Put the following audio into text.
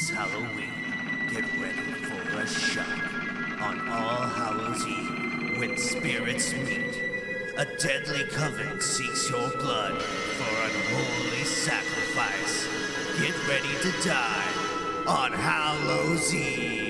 It's Halloween. Get ready for a shock. On All Hallows Eve, when spirits meet, a deadly coven seeks your blood for unholy sacrifice. Get ready to die on Hallows Eve.